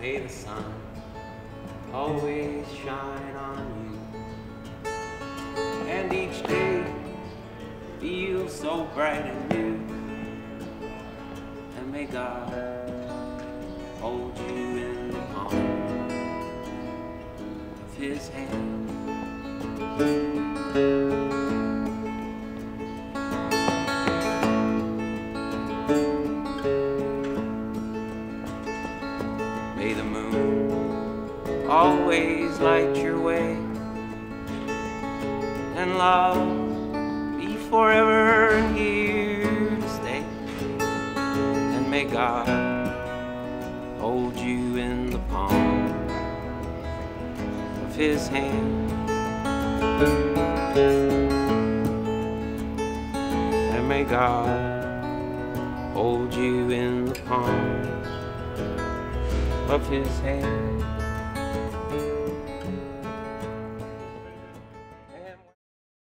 May the sun always shine on you. And each day feel so bright and new. And may God hold you in the palm of his hand. May the moon always light your way and love be forever here to stay. And may God hold you in the palm of his hand. And may God hold you in the palm of his hand.